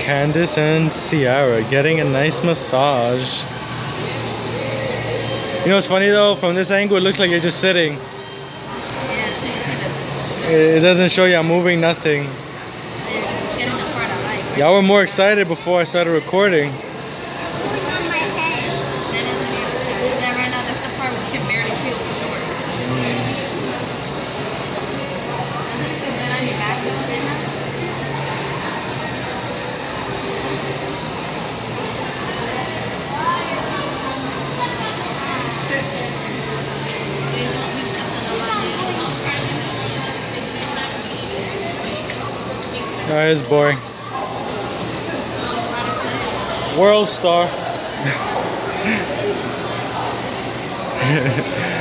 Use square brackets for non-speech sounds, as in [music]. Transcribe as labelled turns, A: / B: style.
A: Candace and Ciara getting a nice massage. You know it's funny though? From this angle, it looks like you're just sitting. It doesn't show you I'm moving nothing. Y'all were more excited before I started recording.
B: Mm.
A: That is boring. World star. [laughs]